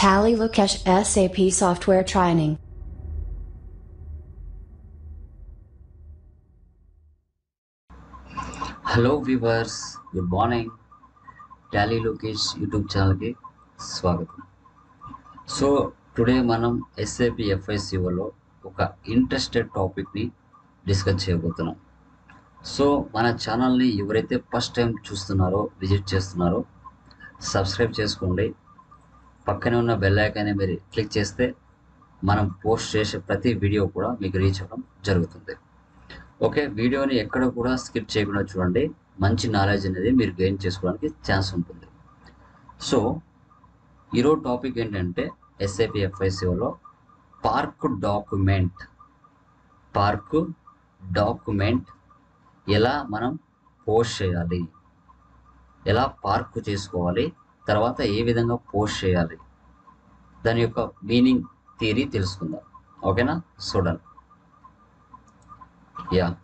Tally Lukesh SAP Software Training. Hello viewers good morning Tally Lokesh YouTube ఛానల్కి స్వాగతం. So today మనం SAP ఎఫ్ఐసిఓలో ఒక ఇంట్రెస్టెడ్ టాపిక్ని డిస్కస్ చేయబోతున్నాం. సో మన ఛానల్ని ఎవరైతే ఫస్ట్ టైం చూస్తున్నారో విజిట్ చేస్తున్నారో సబ్స్క్రైబ్ చేసుకోండి. పక్కనే ఉన్న బెల్ ఐకాన్ని మీరు క్లిక్ చేస్తే మనం పోస్ట్ చేసే ప్రతి వీడియో కూడా మీకు రీచ్ అవ్వడం జరుగుతుంది. ఓకే వీడియోని ఎక్కడ కూడా స్కిప్ చేయకుండా చూడండి. మంచి నాలెడ్జ్ అనేది మీరు గెయిన్ చేసుకోవడానికి ఛాన్స్ ఉంటుంది. సో ఈరోజు టాపిక్ ఏంటంటే ఎస్ఐపి ఎఫ్ఐసిఓలో పార్క్ డాక్యుమెంట్ పార్క్ డాక్యుమెంట్ ఎలా మనం పోస్ట్ చేయాలి? ఎలా పార్క్ చేసుకోవాలి? తర్వాత ఏ విధంగా పోస్ట్ చేయాలి? దాని యొక్క మీనింగ్ థియరీ తెలుసుకుందాం. ఓకేనా? చూడండి. యా.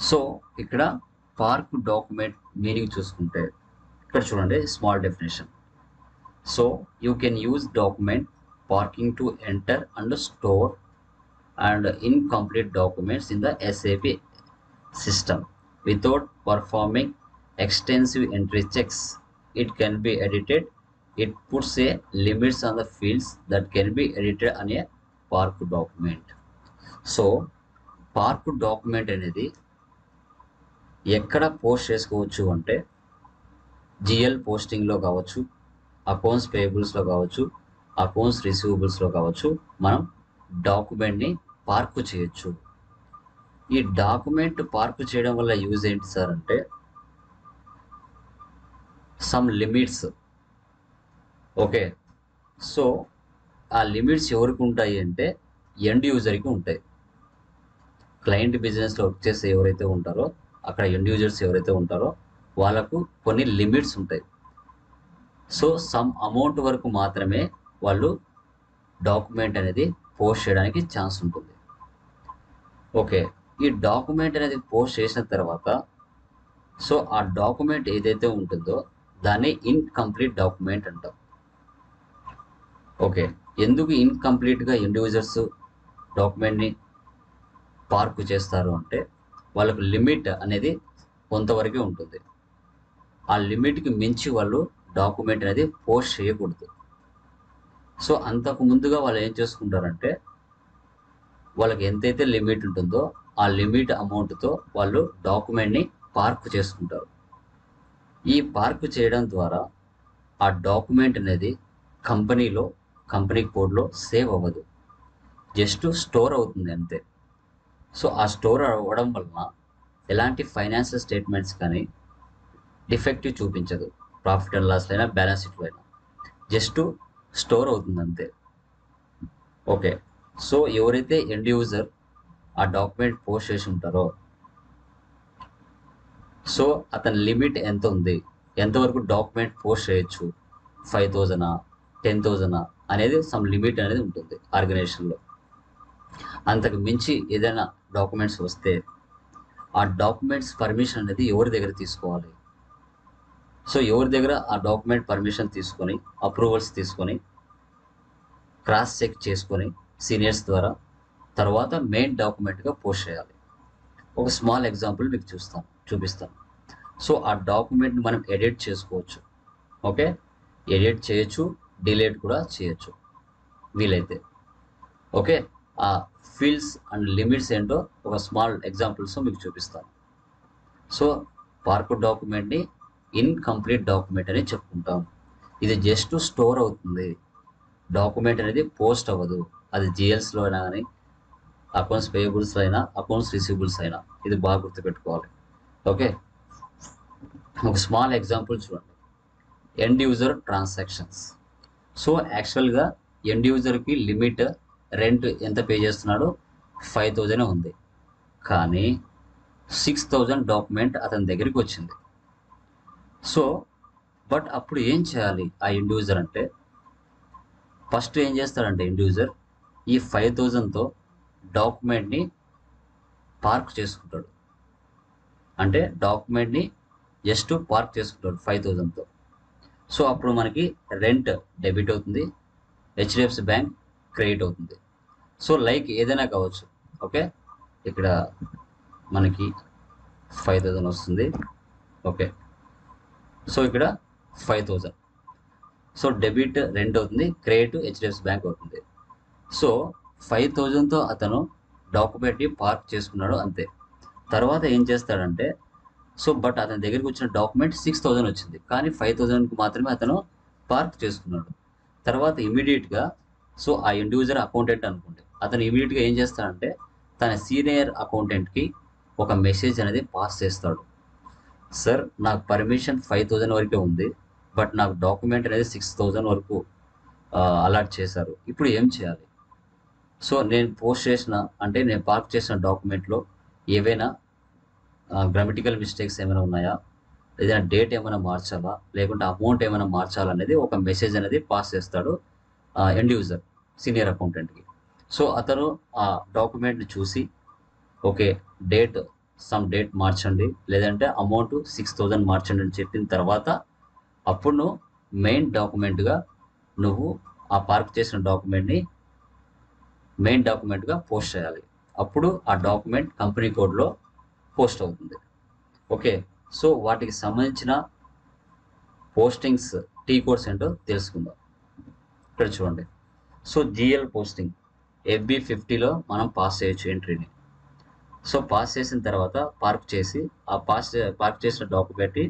సో ఇక్కడ పార్క్ డాక్యుమెంట్ మీనింగ్ చూసుకుంటే ఇక్కడ చూడండి small definition. So you can use document parking to enter and store and incomplete documents in the SAP system without performing extensive entry checks. It can be edited. It puts a limits on the fields that can be edited on a park document. So park document అనేది ఎక్కడ post చేసుకోవచ్చు అంటే GL పోస్టింగ్లో కావచ్చు accounts పేయబుల్స్లో కావచ్చు accounts రిసీవబుల్స్లో కావచ్చు మనం డాక్యుమెంట్ని park చేయొచ్చు ఈ డాక్యుమెంట్ పార్క్ చేయడం వల్ల యూజ్ ఏంటి సార్ అంటే సమ్ లిమిట్స్ ఓకే సో ఆ లిమిట్స్ ఎవరికి ఉంటాయి అంటే ఎండ్ యూజర్కి ఉంటాయి. క్లయింట్ బిజినెస్లో వర్క్ చేసే ఎవరైతే ఉంటారో అక్కడ ఎండ్ యూజర్స్ ఎవరైతే ఉంటారో వాళ్ళకు కొన్ని లిమిట్స్ ఉంటాయి. సో సమ్ అమౌంట్ వరకు మాత్రమే వాళ్ళు డాక్యుమెంట్ అనేది పోస్ట్ చేయడానికి ఛాన్స్ ఉంటుంది. ఓకే ఈ డాక్యుమెంట్ అనేది పోస్ట్ చేసిన తర్వాత సో ఆ డాక్యుమెంట్ ఏదైతే ఉంటుందో దాన్ని ఇన్కంప్లీట్ డాక్యుమెంట్ అంటాం. ఓకే ఎందుకు ఇన్కంప్లీట్గా ఇండివిజువల్స్ డాక్యుమెంట్ని పార్క్ చేస్తారు అంటే వాళ్ళకు లిమిట్ అనేది కొంతవరకే ఉంటుంది. ఆ లిమిట్కి మించి వాళ్ళు డాక్యుమెంట్ అనేది పోస్ట్ చేయకూడదు. సో అంతకు ముందుగా వాళ్ళు ఏం చేసుకుంటారంటే వాళ్ళకి ఎంతైతే లిమిట్ ఉంటుందో ఆ లిమిట్ అమౌంట్తో వాళ్ళు డాక్యుమెంట్ని పార్క్ చేసుకుంటారు. ఈ పార్క్ చేయడం ద్వారా ఆ డాక్యుమెంట్ అనేది కంపెనీలో కంపెనీ కోడ్లో సేవ్ అవ్వదు. జస్ట్ స్టోర్ అవుతుంది అంతే. సో ఆ స్టోర్ అవ్వడం వలన ఎలాంటి ఫైనాన్షియల్ స్టేట్మెంట్స్ కానీ డిఫెక్టివ్ చూపించదు. ప్రాఫిట్ అండ్ లాస్ అయినా బ్యాలెన్స్ షీట్లో అయినా. జస్ట్ స్టోర్ అవుతుంది అంతే. ఓకే. సో ఎవరైతే ఎండ్ యూజర్ ఆ డాక్యుమెంట్ పోస్ట్ చేసి ఉంటారో సో అతని లిమిట్ ఎంత ఉంది? ఎంతవరకు డాక్యుమెంట్ పోస్ట్ చేయొచ్చు? ఫైవ్ థౌజండా? టెన్ థౌజండా? అనేది సమ్ లిమిట్ అనేది ఉంటుంది ఆర్గనైజేషన్లో. అంతకు మించి ఏదైనా డాక్యుమెంట్స్ వస్తే ఆ డాక్యుమెంట్స్ పర్మిషన్ అనేది ఎవరి దగ్గర తీసుకోవాలి? సో ఎవరి దగ్గర ఆ డాక్యుమెంట్ పర్మిషన్ తీసుకొని అప్రూవల్స్ తీసుకొని క్రాస్ చెక్ చేసుకొని సీనియర్స్ ద్వారా తర్వాత మెయిన్ డాక్యుమెంట్గా పోస్ట్ చేయాలి. ఒక స్మాల్ ఎగ్జాంపుల్ మీకు చూస్తాను. చూపిస్తాం. సో ఆ డాక్యుమెంట్ని మనం ఎడిట్ చేసుకోవచ్చు. ఓకే? ఎడిట్ చేయొచ్చు డిలీట్ కూడా చేయొచ్చు వీలైతే. ఓకే? ఆ ఫీల్డ్స్ అండ్ లిమిట్స్ ఏంటో ఒక స్మాల్ ఎగ్జాంపుల్స్ మీకు చూపిస్తాను. సో పార్కు డాక్యుమెంట్ని ఇన్కంప్లీట్ డాక్యుమెంట్ అని చెప్పుకుంటాం. ఇది జస్ట్ స్టోర్ అవుతుంది. డాక్యుమెంట్ అనేది పోస్ట్ అవ్వదు. అది జిఎల్స్లో అయినా కానీ అకౌంట్స్ పేయబుల్స్ అయినా అకౌంట్స్ రిసీవబుల్స్ అయినా. ఇది బాగా గుర్తుపెట్టుకోవాలి. ఓకే. ఒక స్మాల్ ఎగ్జాంపుల్ చూడండి. ఎండ్ యూజర్ ట్రాన్సాక్షన్స్ సో యాక్చువల్గా ఎండ్ యూజర్కి లిమిట్ రెంట్ ఎంత పే చేస్తున్నాడో? ఫైవ్ థౌజండ్ ఉంది. కానీ సిక్స్ థౌజండ్ డాక్యుమెంట్ అతని దగ్గరికి వచ్చింది. సో బట్ అప్పుడు ఏం చేయాలి ఆ ఎండ్ అంటే? ఫస్ట్ ఏం చేస్తాడంటే ఎండ్ ఈ ఫైవ్ థౌజండ్తో డాక్యుమెంట్ని పార్క్ చేసుకుంటాడు. అంటే డాక్యుమెంట్ని జస్ట్ పార్క్ చేసుకుంటాడు ఫైవ్ థౌజండ్తో సో అప్పుడు మనకి రెంట్ డెబిట్ అవుతుంది హెచ్డిఎఫ్సి బ్యాంక్ క్రెడిట్ అవుతుంది. సో లైక్ ఏదైనా కావచ్చు ఓకే ఇక్కడ మనకి ఫైవ్ థౌజండ్ వస్తుంది ఓకే సో ఇక్కడ five thousand so debit rent అవుతుంది క్రెడిట్ హెచ్డిఎఫ్సి బ్యాంక్ అవుతుంది. సో ఫైవ్ థౌజండ్తో అతను డాక్యుమెంట్ని పార్క్ చేసుకున్నాడు అంతే. తర్వాత ఏం చేస్తాడంటే సో బట్ అతని దగ్గరికి వచ్చిన డాక్యుమెంట్ సిక్స్ థౌజండ్ వచ్చింది. కానీ ఫైవ్ థౌజండ్కి మాత్రమే అతను పార్క్ చేసుకున్నాడు. తర్వాత ఇమీడియట్గా సో ఆ ఇండివిజువల్ అకౌంటెంట్ అనుకోండి. అతను ఇమీడియట్గా ఏం చేస్తాడంటే తన సీనియర్ అకౌంటెంట్కి ఒక మెసేజ్ అనేది పాస్ చేస్తాడు. సార్ నాకు పర్మిషన్ ఫైవ్ థౌజండ్ వరకే ఉంది బట్ నాకు డాక్యుమెంట్ అనేది సిక్స్ థౌజండ్ వరకు అలాట్ చేశారు. ఇప్పుడు ఏం చేయాలి? సో నేను పోస్ట్ చేసిన అంటే నేను పార్క్ చేసిన డాక్యుమెంట్లో ఏవైనా గ్రామటికల్ మిస్టేక్స్ ఏమైనా ఉన్నాయా? ఏదైనా డేట్ ఏమైనా మార్చాలా? లేకుంటే అమౌంట్ ఏమైనా మార్చాలా అనేది ఒక మెసేజ్ అనేది పాస్ చేస్తాడు ఎండ్ యూజర్ సీనియర్ అకౌంటెంట్కి సో అతను ఆ డాక్యుమెంట్ని చూసి ఓకే డేట్ సమ్ డేట్ మార్చండి. లేదంటే అమౌంట్ సిక్స్ థౌజండ్ మార్చండి అని చెప్పిన తర్వాత అప్పుడు నువ్వు మెయిన్ డాక్యుమెంట్గా నువ్వు ఆ పార్క్ చేసిన డాక్యుమెంట్ని మెయిన్ డాక్యుమెంట్గా పోస్ట్ చేయాలి. అప్పుడు ఆ డాక్యుమెంట్ కంపెనీ కోడ్లో పోస్ట్ అవుతుంది. ఓకే సో వాటికి సంబంధించిన పోస్టింగ్స్ టీ కోడ్స్ ఏంటో తెలుసుకుందాం. ఇక్కడ చూడండి. సో జిఎల్ పోస్టింగ్ ఎఫ్బి ఫిఫ్టీలో మనం పాస్ చేయొచ్చు ఎంట్రీని. సో పాస్ చేసిన తర్వాత పార్క్ చేసి ఆ పాస్ పార్క్ చేసిన డాక్యుమెంట్ని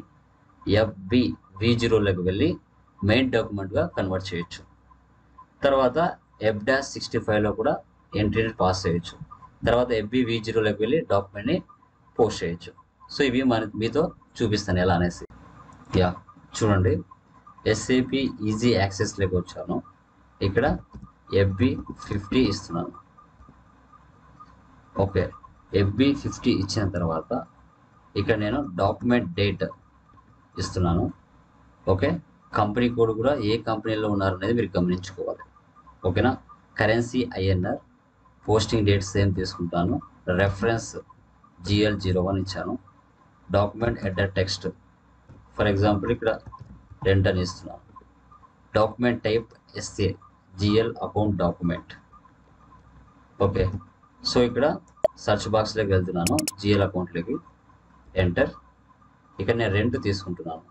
ఎఫ్బి వి జీరోలోకి వెళ్ళి మెయిన్ డాక్యుమెంట్గా కన్వర్ట్ చేయొచ్చు. తర్వాత ఎఫ్ డాష్ సిక్స్టీ ఫైవ్లో కూడా ఎంట్రీని పాస్ చేయొచ్చు. తర్వాత ఎఫ్బి వి జీరోలోకి వెళ్ళి డాక్యుమెంట్ని పోస్ట్ చేయొచ్చు. సో ఇవి మన మీతో చూపిస్తాను ఎలా అనేసి. యా చూడండి. ఎస్ఏపి ఈజీ యాక్సెస్లోకి వచ్చాను. ఇక్కడ ఎఫ్బి ఫిఫ్టీ ఇస్తున్నాను. ఓకే ఎఫ్బి ఫిఫ్టీ ఇచ్చిన తర్వాత ఇక్కడ నేను డాక్యుమెంట్ డేట్ ఇస్తున్నాను. ఓకే కంపెనీ కోడ్ కూడా ఏ కంపెనీలో ఉన్నారనేది మీరు గమనించుకోవాలి. ఓకేనా? Currency INR posting date same తీసుకుంటాను? రెఫరెన్స్ జిఎల్ జీరో వన్ ఇచ్చాను. Document header text. For example ఇక్కడ రెంట్ అని ఇస్తున్నాను document type SA GL account document. Okay. So ఇక్కడ సర్చ్ బాక్స్లోకి వెళ్తున్నాను జిఎల్ అకౌంట్లోకి. ఎంటర్. ఇక్కడ నేను రెంట్ తీసుకుంటున్నాను.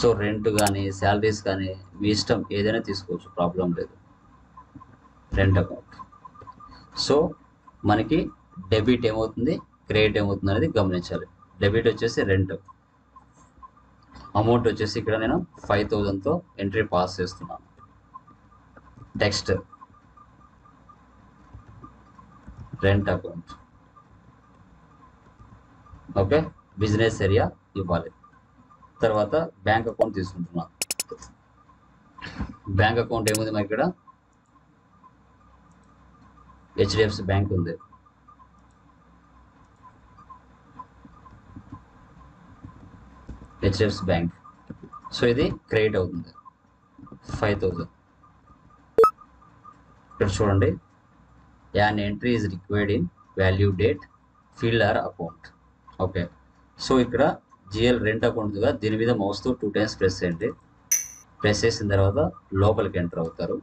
సో రెంట్ కానీ శాలరీస్ కానీ మీ ఇష్టం ఏదైనా తీసుకోవచ్చు ప్రాబ్లం లేదు. Rent account. సో మనకి డెబిట్ ఏమవుతుంది? క్రెడిట్ ఏమవుతుంది అనేది గమనించాలి. డెబిట్ వచ్చేసి రెంట్. అమౌంట్ వచ్చేసి ఇక్కడ నేను ఫైవ్ థౌజండ్తో ఎంట్రీ పాస్ చేస్తున్నాను. Next. Rent account. Okay? Business area ఇవ్వాలి. తర్వాత బ్యాంక్ అకౌంట్ తీసుకుంటున్నాను. బ్యాంక్ అకౌంట్ ఏముంది మరి ఇక్కడ హెచ్డిఎఫ్సి బ్యాంక్ ఉంది. HDFC bank. సో ఇది క్రెడిట్ అవుతుంది. ఫైవ్ థౌజండ్ ఇక్కడ చూడండి. An entry is required in value date field or account okay so ఇక్కడ జిఎల్ రెంట్ అకౌంట్ కదా దీని మీద మౌస్తో టూ టైమ్స్ ప్రెస్ చేయండి. ప్రెస్ చేసిన తర్వాత లోపలికి ఎంటర్ అవుతారు.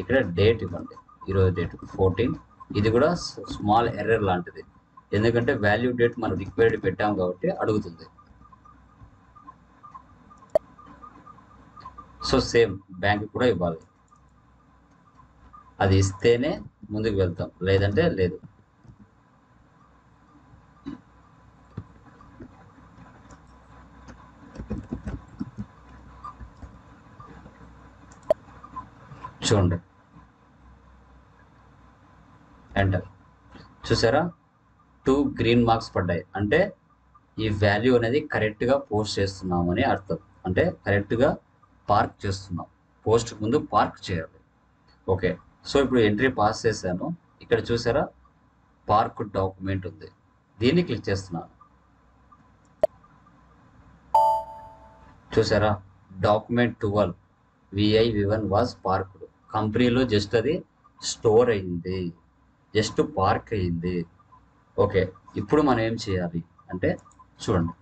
ఇక్కడ డేట్ ఇవ్వండి. ఈరోజు డేట్ ఫోర్టీన్ ఇది కూడా స్మాల్ ఎర్రర్ లాంటిది. ఎందుకంటే వాల్యూ డేట్ మనం రిక్వైర్డ్ పెట్టాం కాబట్టి అడుగుతుంది. సో సేమ్ బ్యాంక్ కూడా ఇవ్వాలి. అది ఇస్తేనే ముందుకు వెళ్తాం. లేదంటే లేదు. చూడండి. ఎంటర్ చూసారా? టూ గ్రీన్ మార్క్స్ పడ్డాయి. అంటే ఈ వాల్యూ అనేది కరెక్ట్గా పోస్ట్ చేస్తున్నామని అర్థం. అంటే కరెక్ట్గా పార్క్ చేస్తున్నాం. పోస్ట్ ముందు పార్క్ చేయాలి. ఓకే సో ఇప్పుడు ఎంట్రీ పాస్ చేశాను. ఇక్కడ చూసారా? పార్క్ డాక్యుమెంట్ ఉంది. దీన్ని క్లిక్ చేస్తున్నాను చూసారా? Document twelve VI V one was parked కంపెనీలో జస్ట్ అది స్టోర్ అయింది. జస్ట్ పార్క్ అయ్యింది ఓకే ఇప్పుడు మనం ఏం చేయాలి అంటే చూడండి.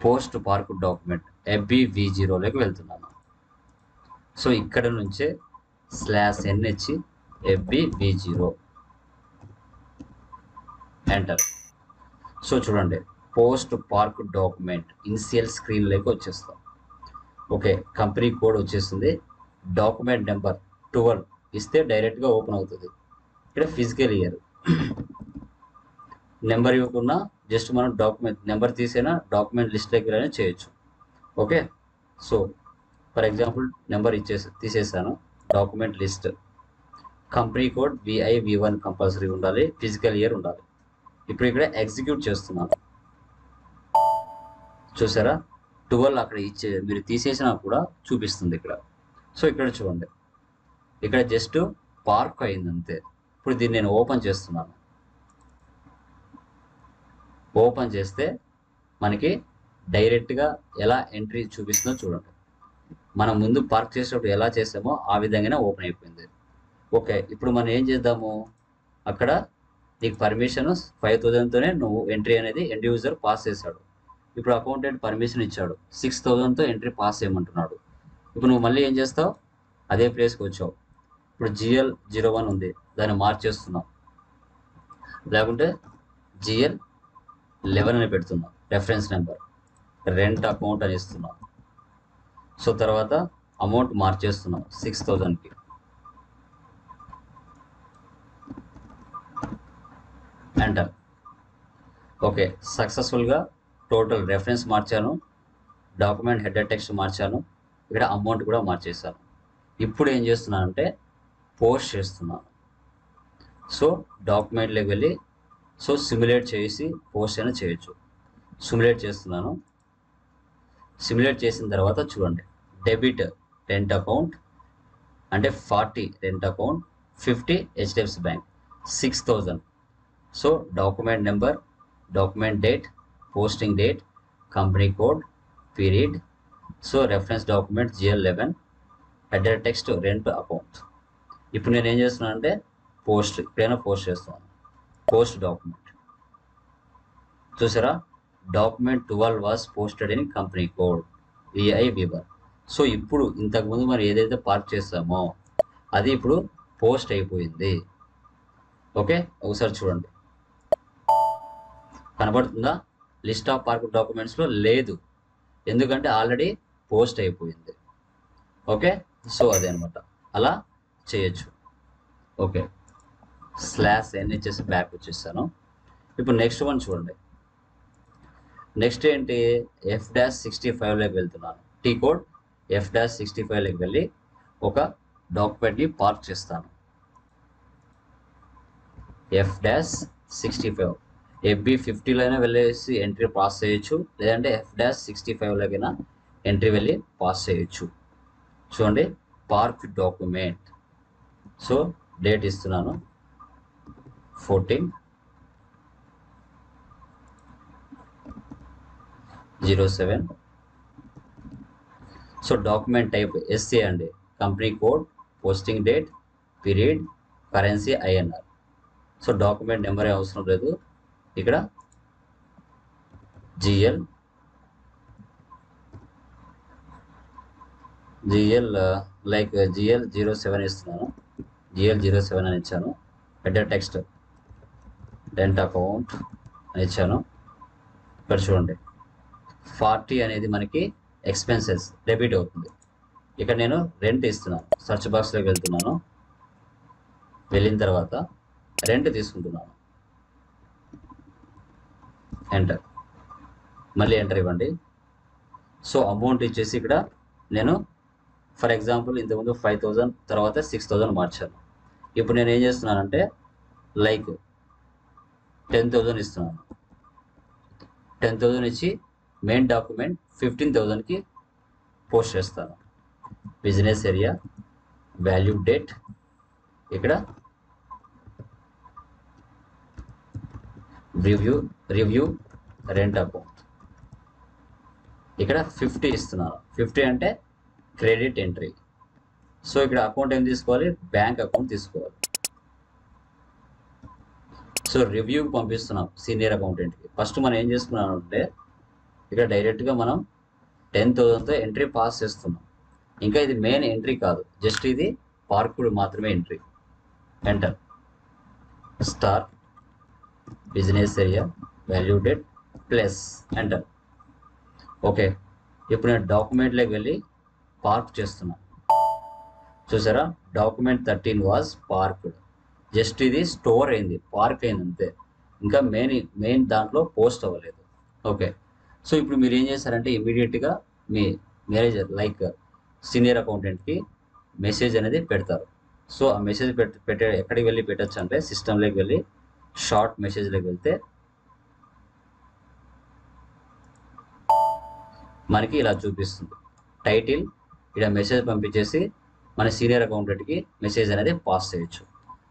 Post park document FB V జీరోలోకి వెళ్తున్నాను. సో ఇక్కడ నుంచే slash NH FB V zero. Enter so చూడండి పోస్ట్ పార్క్ డాక్యుమెంట్ ఇనిషియల్ స్క్రీన్లోకి వచ్చేస్తాం. ఓకే కంపెనీ కోడ్ వచ్చేస్తుంది డాక్యుమెంట్ నెంబర్ ట్వెల్వ్ ఇస్తే డైరెక్ట్గా ఓపెన్ అవుతుంది. ఇక్కడ ఫిజికల్ ఇయర్ నెంబర్ ఇవ్వకుండా జస్ట్ మనం డాక్యుమెంట్ నెంబర్ తీసైనా డాక్యుమెంట్ లిస్ట్లోకి దగ్గర చేయొచ్చు. Okay so for example number ఇచ్చేసి తీసేసాను. Document list company code V I V one compulsory ఉండాలి. ఫిజికల్ ఇయర్ ఉండాలి. ఇప్పుడు ఇక్కడ ఎగ్జిక్యూట్ చేస్తున్నాను. చూసారా? ట్వెల్వ్ అక్కడ ఇచ్చే మీరు తీసేసినా కూడా చూపిస్తుంది ఇక్కడ. సో ఇక్కడ చూడండి. ఇక్కడ జస్ట్ పార్క్ అయింది అంతే ఇప్పుడు దీన్ని నేను ఓపెన్ చేస్తున్నాను. ఓపెన్ చేస్తే మనకి డైరెక్ట్గా ఎలా ఎంట్రీ చూపిస్తుందో చూడండి. మనం ముందు పార్క్ చేసేటప్పుడు ఎలా చేసామో ఆ విధంగానే ఓపెన్ అయిపోయింది. ఓకే ఇప్పుడు మనం ఏం చేద్దాము? అక్కడ నీకు పర్మిషన్ ఫైవ్ థౌజండ్తోనే నువ్వు ఎంట్రీ అనేది ఎండ్ యూజర్ పాస్ చేశాడు. ఇప్పుడు అకౌంటెంట్ పర్మిషన్ ఇచ్చాడు. సిక్స్ థౌజండ్తో ఎంట్రీ పాస్ చేయమంటున్నాడు. ఇప్పుడు నువ్వు మళ్ళీ ఏం చేస్తావు? అదే ప్లేస్కి వచ్చావు. ఇప్పుడు జిఎల్ జీరో వన్ ఉంది. దాన్ని మార్చేస్తున్నాం. లేకుంటే జిఎల్ లెవెన్ అని పెడుతున్నాం. రెఫరెన్స్ నెంబర్ రెంట్ అకౌంట్ అని ఇస్తున్నాం. సో తర్వాత అమౌంట్ మార్చేస్తున్నాం. సిక్స్ థౌజండ్కి ఎంటర్ ఓకే సక్సెస్ఫుల్గా టోటల్ రెఫరెన్స్ మార్చాను. డాక్యుమెంట్ హెడర్ టెక్స్ట్ మార్చాను. ఇక్కడ అమౌంట్ కూడా మార్చేసాను ఇప్పుడు ఏం చేస్తున్నానంటే పోస్ట్ చేస్తున్నాను సో డాక్యుమెంట్లోకి వెళ్ళి సో సిమ్యులేట్ చేసి పోస్ట్ అయినా చేయొచ్చు. సిమ్యులేట్ చేస్తున్నాను. సిమ్యులేట్ చేసిన తర్వాత చూడండి. డెబిట్ రెంట్ అకౌంట్ అంటే forty rent account fifty HDFC bank six thousand so document number document date posting date company code period so reference document GL eleven address text rent account ఇప్పుడు నేను ఏం చేస్తున్నాను అంటే post ఇప్పుడైనా post చేస్తున్నాను. Post document. చూసారా? Document twelve was posted in company code. VI we were so ఇప్పుడు ఇంతకుముందు మనం ఏదైతే పార్క్ చేస్తామో అది ఇప్పుడు పోస్ట్ అయిపోయింది. ఓకే? ఒకసారి చూడండి. కనబడుతుందా? లిస్ట్ ఆఫ్ పార్క్ డాక్యుమెంట్స్లో లేదు. ఎందుకంటే ఆల్రెడీ పోస్ట్ అయిపోయింది. ఓకే? సో అదే అనమాట అలా చేయొచ్చు. ఓకే. స్లాష్ ఎన్ ఇచ్చేసి బ్యాక్ వచ్చేస్తాను. ఇప్పుడు నెక్స్ట్ వన్ చూడండి. నెక్స్ట్ ఏంటి? ఎఫ్ డాష్ సిక్స్టీ ఫైవ్లోకి వెళ్తున్నాను. T code F dash sixty ఫైవ్లోకి వెళ్ళి ఒక డాక్యుమెంట్ని పార్క్ చేస్తాను. F dash sixty five FB ఫిఫ్టీలో అయినా వెళ్ళేసి ఎంట్రీ పాస్ చేయొచ్చు. లేదంటే ఎఫ్ డాష్ సిక్స్టీ ఫైవ్లోకైనా ఎంట్రీ వెళ్ళి పాస్ చేయొచ్చు. చూడండి. పార్క్ డాక్యుమెంట్ సో డేట్ ఇస్తున్నాను fourteen zero seven. So document type SC అండి. Company code posting date period currency INR. So document number అవసరం లేదు. ఇక్కడ GL GL like GL zero seven ఇస్తున్నాను. జిఎల్ జీరో సెవెన్ అని ఇచ్చాను. హెడర్ టెక్స్ట్ రెంట్ అకౌంట్ అని ఇచ్చాను. ఇక్కడ చూడండి. ఫార్టీ అనేది మనకి ఎక్స్పెన్సెస్ డెబిట్ అవుతుంది. ఇక్కడ నేను రెంట్ ఇస్తున్నాను. సర్చ్ బాక్స్లోకి వెళ్తున్నాను. వెళ్ళిన తర్వాత రెంట్ తీసుకుంటున్నాను. ఎంటర్ మళ్ళీ ఎంటర్ ఇవ్వండి. సో అమౌంట్ ఇచ్చేసి ఇక్కడ నేను ఫర్ ఎగ్జాంపుల్ ఇంతకుముందు ఫైవ్ థౌజండ్ తర్వాత సిక్స్ థౌజండ్ మార్చాను. ఇప్పుడు నేను ఏం చేస్తున్నానంటే లైక్ టెన్ థౌజండ్ ఇస్తున్నాను. టెన్ థౌజండ్ ఇచ్చి మెయిన్ డాక్యుమెంట్ ఫిఫ్టీన్ థౌజండ్కి పోస్ట్ చేస్తాను. బిజినెస్ ఏరియా వాల్యూ డేట్ ఇక్కడ రివ్యూ రివ్యూ రెంట్ అకౌంట్ ఇక్కడ ఫిఫ్టీ ఇస్తున్నాను. ఫిఫ్టీ అంటే క్రెడిట్ ఎంట్రీ సో ఇక్కడ అకౌంట్ ఏం తీసుకోవాలి? బ్యాంక్ అకౌంట్ తీసుకోవాలి. సో రివ్యూకి పంపిస్తున్నాం సీనియర్ అకౌంటెంట్కి ఫస్ట్ మనం ఏం చేసుకున్నాం అంటే ఇక్కడ డైరెక్ట్గా మనం టెన్ థౌజండ్తో ఎంట్రీ పాస్ చేస్తున్నాం. ఇంకా ఇది మెయిన్ ఎంట్రీ కాదు. జస్ట్ ఇది పార్కుడు మాత్రమే entry. Enter star business area value date plus enter okay ఇప్పుడు నేను డాక్యుమెంట్లోకి వెళ్ళి పార్క్ చేస్తున్నాను చూసారా? Document thirteen was parked. Just ఇది స్టోర్ అయింది పార్క్ అయింది అంతే. ఇంకా మెయిన్ మెయిన్ దాంట్లో పోస్ట్ అవ్వలేదు. ఓకే. సో ఇప్పుడు మీరు ఏం చేశారంటే ఇమీడియట్గా మీ మేనేజర్ లైక్ సీనియర్ అకౌంటెంట్కి మెసేజ్ అనేది పెడతారు. సో ఆ మెసేజ్ పెట్ పెట్టే ఎక్కడికి వెళ్ళి పెట్టచ్చు అంటే సిస్టంలోకి వెళ్ళి షార్ట్ మెసేజ్లోకి వెళ్తే మనకి ఇలా చూపిస్తుంది. టైటిల్ ఇక్కడ మెసేజ్ పంపించేసి మన సీనియర్ అకౌంటెంట్కి మెసేజ్ అనేది పాస్ చేయొచ్చు.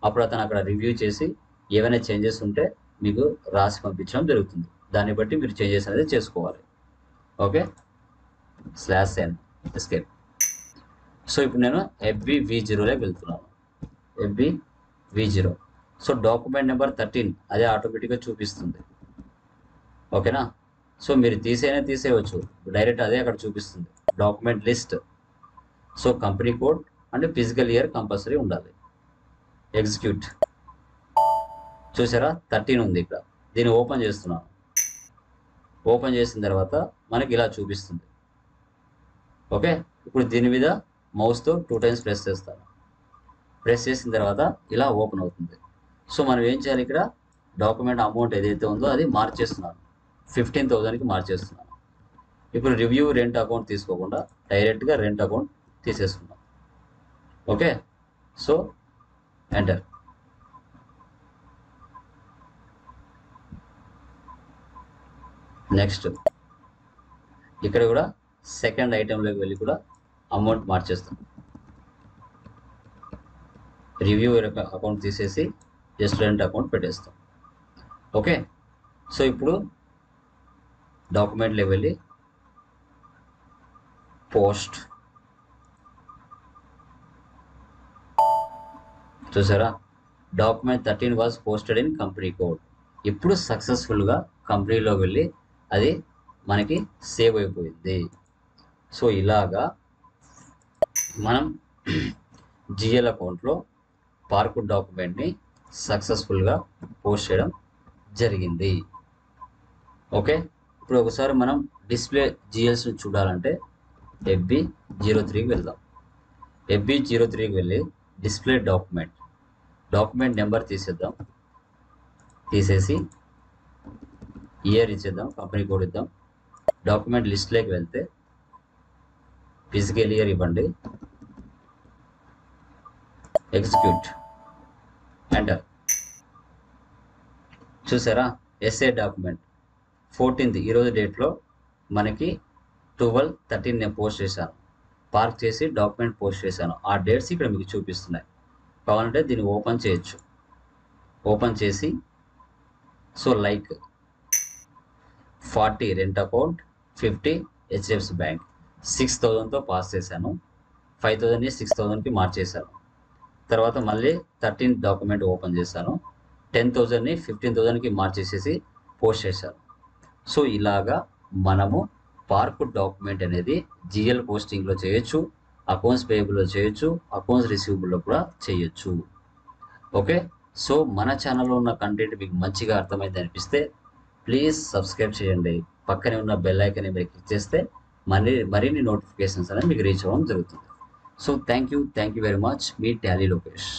అప్పుడు అతను అక్కడ రివ్యూ చేసి ఏమైనా చేంజెస్ ఉంటే మీకు రాసి పంపించడం జరుగుతుంది. దాన్ని బట్టి మీరు చేంజెస్ అనేది చేసుకోవాలి. Okay? Slash N escape so ఇప్పుడు నేను ఎఫ్బి వి జీరోలోకి వెళ్తున్నాను. FB V zero so document number thirteen అదే ఆటోమేటిక్గా చూపిస్తుంది. ఓకేనా? సో మీరు తీసేనే తీసేయవచ్చు. డైరెక్ట్ అదే అక్కడ చూపిస్తుంది. Document list so company code అంటే ఫిజికల్ ఇయర్ కంపల్సరీ ఉండాలి. ఎగ్జిక్యూట్ చూసారా? థర్టీన్ ఉంది ఇక్కడ. దీన్ని ఓపెన్ చేస్తున్నాను. ఓపెన్ చేసిన తర్వాత మనకి ఇలా చూపిస్తుంది. ఓకే ఇప్పుడు దీని మీద మౌస్తో టూ టైమ్స్ ప్రెస్ చేస్తాను. ప్రెస్ చేసిన తర్వాత ఇలా ఓపెన్ అవుతుంది. సో మనం ఏం చేయాలి ఇక్కడ? డాక్యుమెంట్ అమౌంట్ ఏదైతే ఉందో అది మార్చేస్తున్నాను. ఫిఫ్టీన్ థౌజండ్కి మార్చేస్తున్నాను. ఇప్పుడు రివ్యూ రెంట్ అకౌంట్ తీసుకోకుండా డైరెక్ట్గా రెంట్ అకౌంట్ తీసేసుకున్నాను ఓకే. So enter. నెక్స్ట్. ఇక్కడ కూడా సెకండ్ ఐటెంలోకి వెళ్ళి కూడా అమౌంట్ మార్చేస్తాం. రివ్యూ అకౌంట్ తీసేసి రెస్టారెంట్ అకౌంట్ పెట్టేస్తాం. ఓకే. సో ఇప్పుడు డాక్యుమెంట్లోకి వెళ్ళి పోస్ట్ చూసారా? Document thirteen was posted in company code. ఇప్పుడు సక్సెస్ఫుల్గా కంపెనీలో వెళ్ళి అది మనకి సేవ్ అయిపోయింది. సో ఇలాగా మనం జిఎల్ అకౌంట్లో పార్కు డాక్యుమెంట్ని సక్సెస్ఫుల్గా పోస్ట్ చేయడం జరిగింది. ఓకే? ఇప్పుడు ఒకసారి మనం డిస్ప్లే జిఎల్స్ని చూడాలంటే ఎఫ్బి జీరో త్రీకి వెళ్దాం. ఎఫ్బి జీరో త్రీకి వెళ్ళి డిస్ప్లే డాక్యుమెంట్. డాక్యుమెంట్ నెంబర్ తీసేద్దాం. తీసేసి ఇయర్ ఇచ్చేద్దాం కంపెనీ కోడ్ ఇద్దాం. డాక్యుమెంట్ లిస్ట్లోకి వెళ్తే ఫిజికల్ ఇయర్ ఇవ్వండి. ఎగ్జిక్యూట్. ఎంటర్ చూసారా? SA document. ఫోర్టీన్త్ ఈరోజు డేట్లో మనకి ట్వెల్వ్ థర్టీన్ నేను పోస్ట్ చేశాను. పార్క్ చేసి డాక్యుమెంట్ పోస్ట్ చేశాను. ఆ డేట్స్ ఇక్కడ మీకు చూపిస్తున్నాయి. కావాలంటే దీన్ని ఓపెన్ చేయొచ్చు. ఓపెన్ చేసి so like forty rent account fifty HDFC bank. Six థౌజండ్తో pass చేశాను. ఫైవ్ థౌజండ్ని సిక్స్ థౌజండ్కి మార్చేశాను. తర్వాత మళ్ళీ థర్టీన్ డాక్యుమెంట్ ఓపెన్ చేశాను. టెన్ థౌజండ్ని ఫిఫ్టీన్ థౌజండ్కి మార్చేసేసి పోస్ట్ చేశాను. సో ఇలాగా మనము పార్క్ డాక్యుమెంట్ అనేది జిఎల్ పోస్టింగ్లో చేయొచ్చు అకౌంట్స్ పేయబుల్లో చేయొచ్చు అకౌంట్స్ రిసీవబుల్లో కూడా చేయొచ్చు. ఓకే? సో మన ఛానల్లో ఉన్న కంటెంట్ మీకు మంచిగా అర్థమైంది అనిపిస్తే ప్లీజ్ సబ్స్క్రైబ్ చేయండి. పక్కనే ఉన్న బెల్ ఐకన్ మీరు క్లిక్ చేస్తే మరి మరిన్ని నోటిఫికేషన్స్ అనేవి మీకు రీచ్ అవ్వడం జరుగుతుంది. So thank you thank you very much. Me Tally Lokesh.